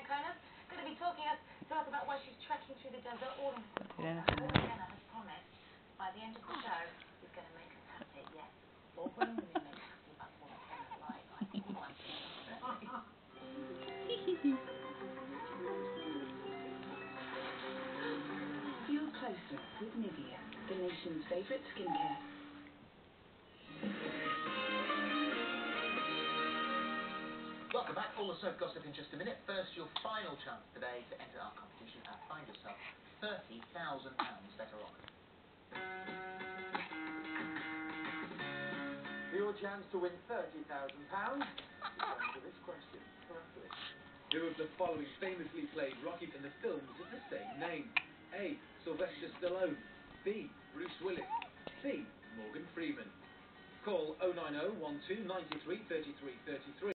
Lauren Yankona, going to be talking us, to us about why she's trekking through the desert all in Elena. Rihanna has promised by the end of the show is going to make us happy. Yes. Or when we make us happy about what Rihanna like. I think we Feel closer with Nivea, the nation's favourite skincare. Welcome back. All the soap gossip in just a minute. First, your final chance today to enter our competition and find yourself £30,000 better off. Your chance to win £30,000 answer this question correctly. Who of the following famously played Rocky in the films of the same name? A. Sylvester Stallone. B. Bruce Willis. C. Morgan Freeman. Call 090 12 93 33 33.